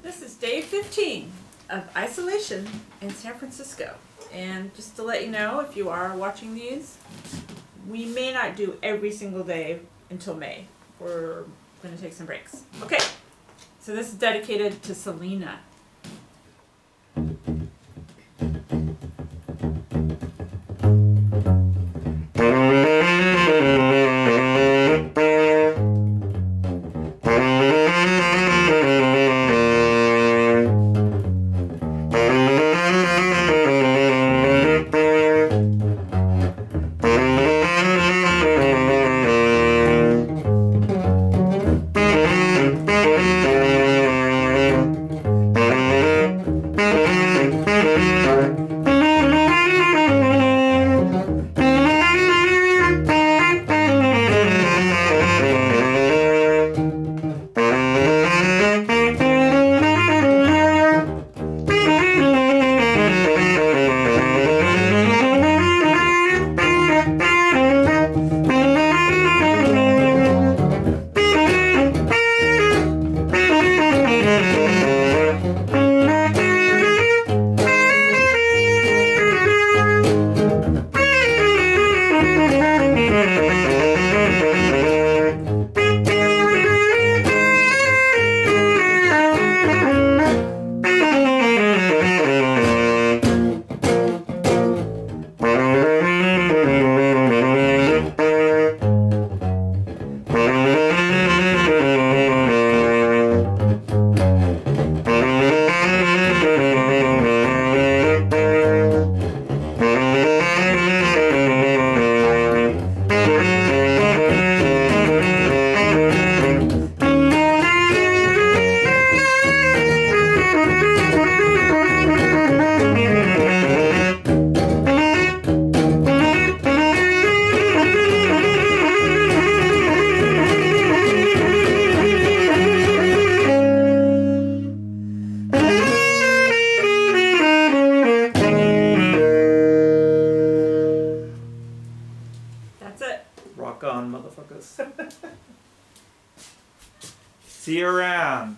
This is day 15 of isolation in San Francisco. And just to let you know, if you are watching these, we may not do every single day until May. We're going to take some breaks. Okay, so this is dedicated to Selina. That's Motherfuckers. See you around.